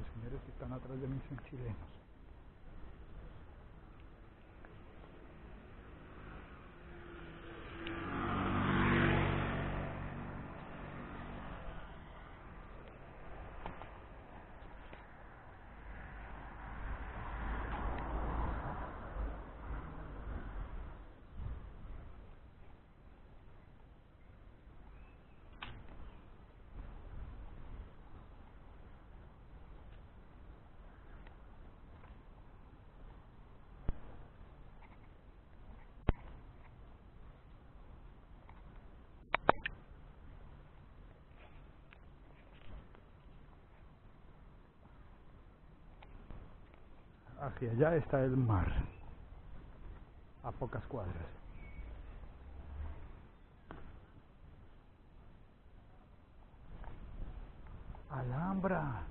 los señores que están atrás de mí son chilenos. Hacia allá está el mar, a pocas cuadras. Alhambra.